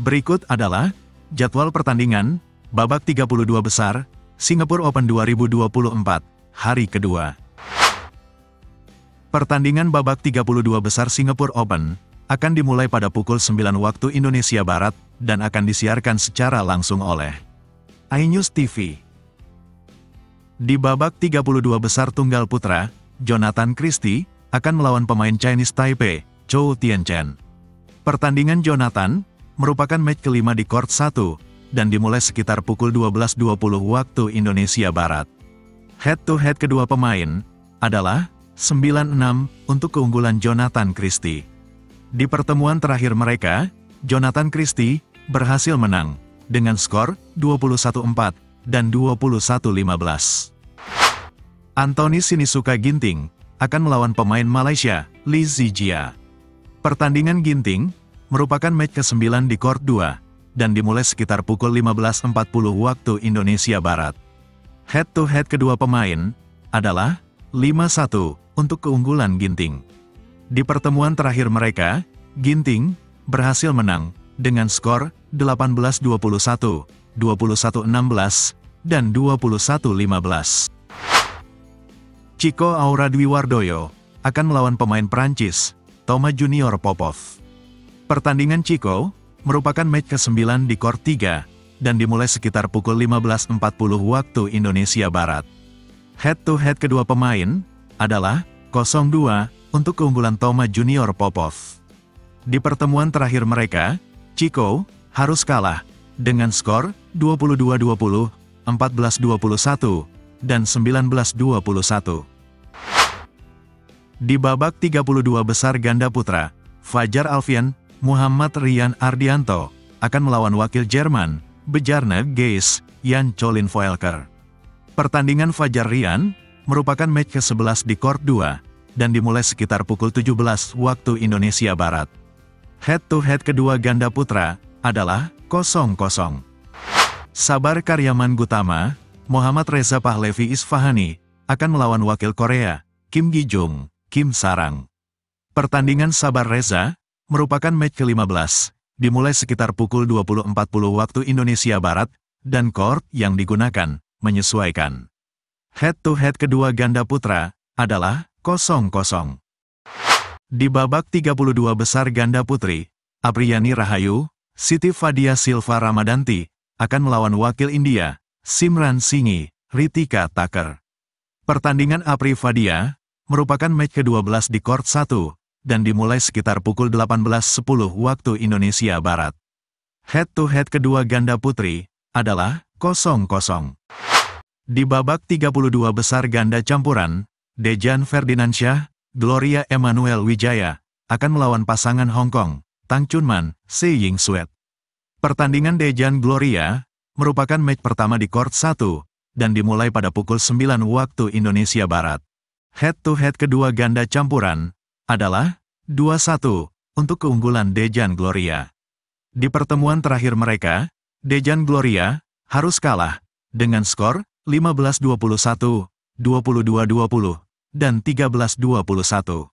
Berikut adalah jadwal pertandingan babak 32 besar Singapore Open 2024 hari kedua. Pertandingan babak 32 besar Singapore Open akan dimulai pada pukul 9 waktu Indonesia Barat dan akan disiarkan secara langsung oleh iNews TV. Di babak 32 besar tunggal putra, Jonathan Christie akan melawan pemain Chinese Taipei, Zhou Tianchen. Pertandingan Jonathan merupakan match kelima di court 1 dan dimulai sekitar pukul 12.20 waktu Indonesia Barat. Head-to-head -head kedua pemain adalah 9-6 untuk keunggulan Jonathan Christie. Di pertemuan terakhir mereka, Jonathan Christie berhasil menang dengan skor 21-4 dan 21-15. Anthony Sinisuka Ginting akan melawan pemain Malaysia, Lee Zijia. Pertandingan Ginting merupakan match ke-9 di court 2, dan dimulai sekitar pukul 15.40 waktu Indonesia Barat. Head-to-head -head kedua pemain adalah 5-1 untuk keunggulan Ginting. Di pertemuan terakhir mereka, Ginting berhasil menang dengan skor 18-21, 21-16, dan 21-15. Chico Aura Dwi Wardoyo akan melawan pemain Prancis, Thomas Junior Popov. Pertandingan Chico merupakan match ke-9 di court 3 dan dimulai sekitar pukul 15.40 waktu Indonesia Barat. Head-to-head -head kedua pemain adalah 0-2 untuk keunggulan Thomas Junior Popov. Di pertemuan terakhir mereka, Chico harus kalah dengan skor 22-20, 14-21, dan 19-21. Di babak 32 besar ganda putra, Fajar Alfian, Muhammad Rian Ardianto, akan melawan wakil Jerman, Bejarne Geis, Jan Colin Voelker. Pertandingan Fajar Rian merupakan match ke-11 di court 2, dan dimulai sekitar pukul 17 waktu Indonesia Barat. Head-to-head -head kedua ganda putra adalah 0-0. Sabar Karyaman Gutama, Muhammad Reza Pahlevi Isfahani, akan melawan wakil Korea, Kim Gi-jung. Kim Sarang. Pertandingan Sabar Reza merupakan match ke-15, dimulai sekitar pukul 20.40 waktu Indonesia Barat, dan court yang digunakan menyesuaikan. Head-to-head -head kedua ganda putra adalah 0-0. Di babak 32 besar ganda putri, Apriani Rahayu, Siti Fadia Silva Ramadanti, akan melawan wakil India, Simran Singhi, Ritika Taker. Pertandingan Apri Fadia merupakan match ke-12 di court 1, dan dimulai sekitar pukul 18.10 waktu Indonesia Barat. Head-to-head -head kedua ganda putri adalah 0-0. Di babak 32 besar ganda campuran, Dejan Ferdinandsyah, Gloria Emmanuel Wijaya, akan melawan pasangan Hong Kong, Tang Chunman, Se Ying Sweat. Pertandingan Dejan Gloria merupakan match pertama di court 1, dan dimulai pada pukul 9 waktu Indonesia Barat. Head-to-head -head kedua ganda campuran adalah 2-1 untuk keunggulan Dejan Gloria. Di pertemuan terakhir mereka, Dejan Gloria harus kalah dengan skor 15-21, 22-20, dan 13-21.